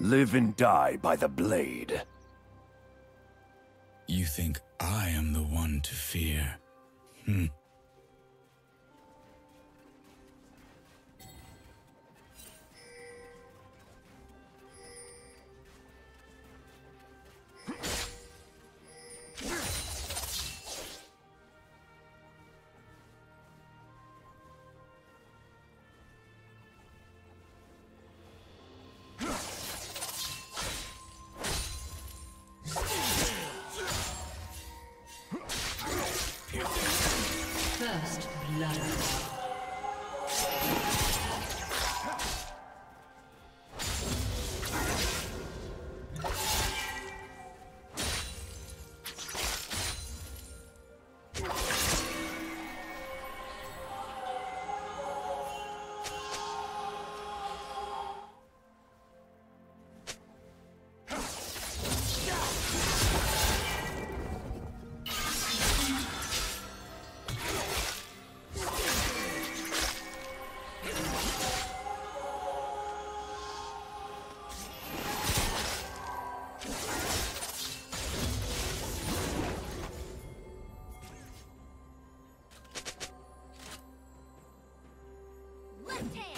Live and die by the blade. You think I am the one to fear? Hmm. Left hand.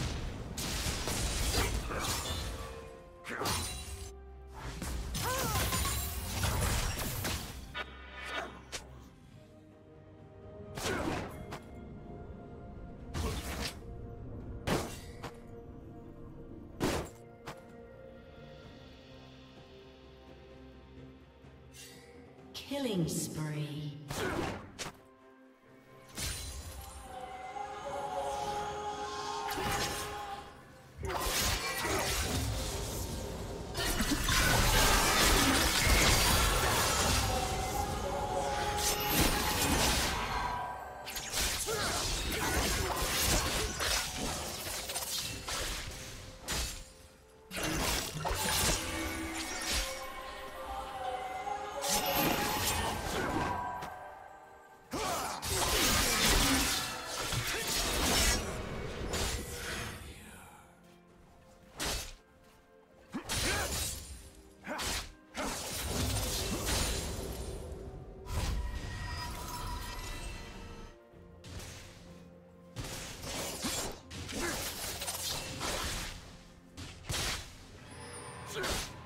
Monster!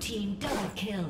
Team double kill.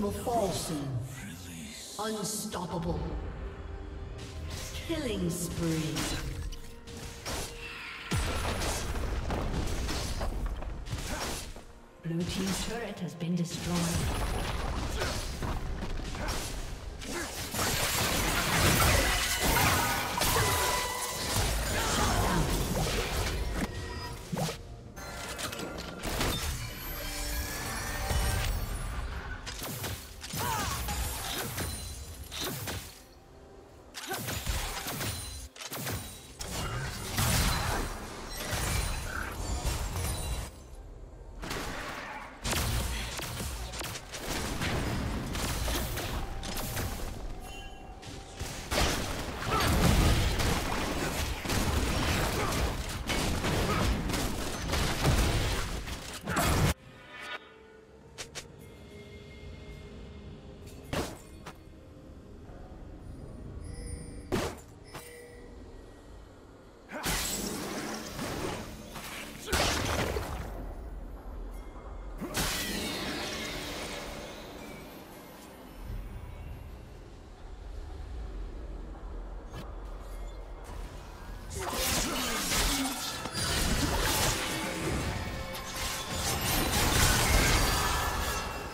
Will fall soon. Unstoppable. Killing spree. Blue Team's turret has been destroyed.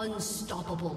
Unstoppable.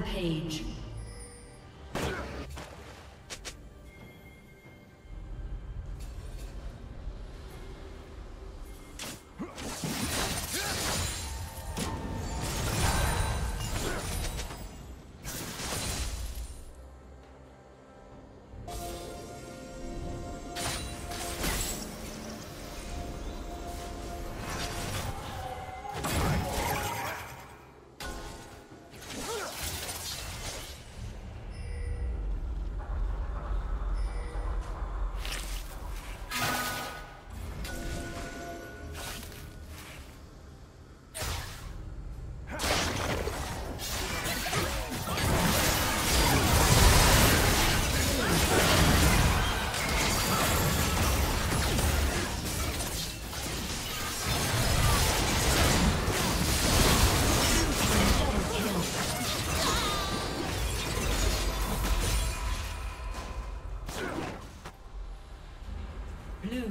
Rampage.